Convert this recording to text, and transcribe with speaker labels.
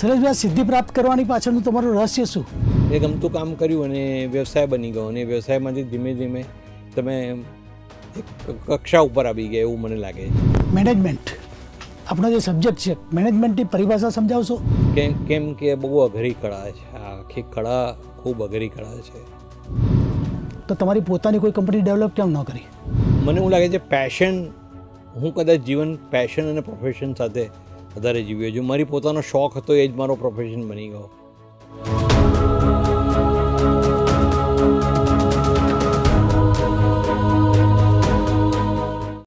Speaker 1: સુરેશભાઈ સિદ્ધિ પ્રાપ્ત કરવાની પાછળનું તમારું રહસ્ય શું?
Speaker 2: એ ગમતું કામ કર્યું અને વ્યવસાય બની ગયો અને વ્યવસાયમાંથી ધીમે ધીમે તમે એક કક્ષા ઉપર આવી ગયા એવું મને લાગે છે.
Speaker 1: મેનેજમેન્ટ આપણો જે સબ્જેક્ટ છે મેનેજમેન્ટની પરિભાષા સમજાવશો?
Speaker 2: કેમ કેમ કે બહુ અઘરી કળા છે. આ આખી કળા ખૂબ અઘરી કળા છે.
Speaker 1: તો તમારી પોતાની કોઈ કંપની ડેવલપ કેમ ન કરી?
Speaker 2: મને એવું લાગે છે પેશન હું કદાચ જીવન પેશન અને પ્રોફેશન સાથે વધારે જીવ્યો. જો મારી પોતાનો શોખ હતો એ જ મારો પ્રોફેશન બની ગયો.